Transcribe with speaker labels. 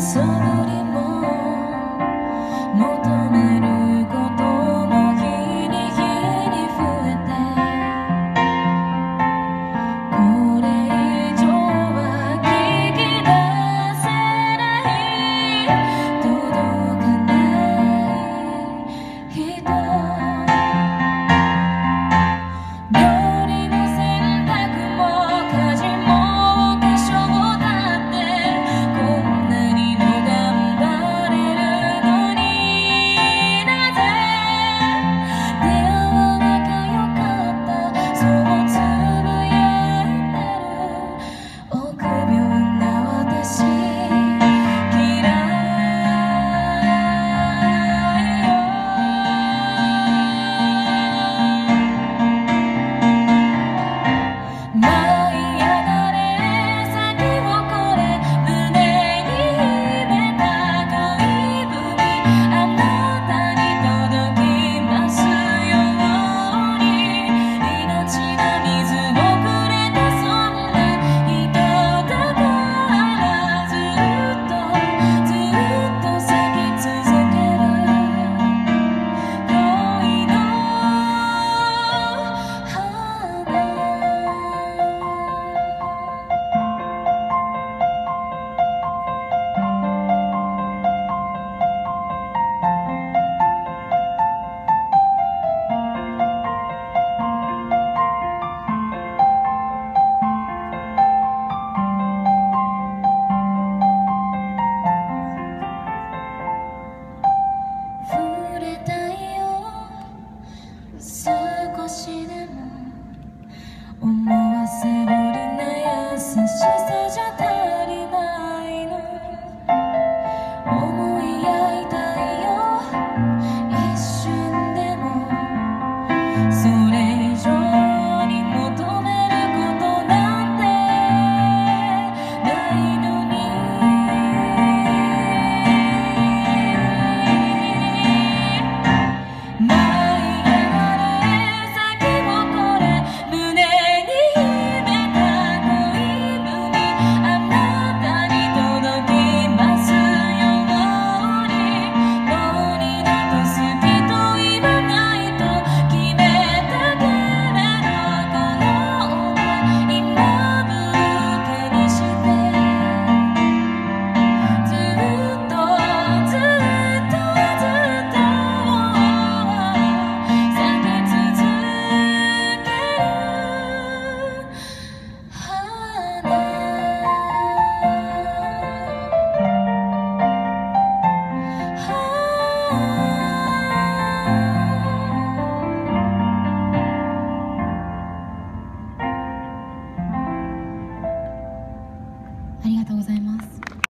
Speaker 1: So. Soon.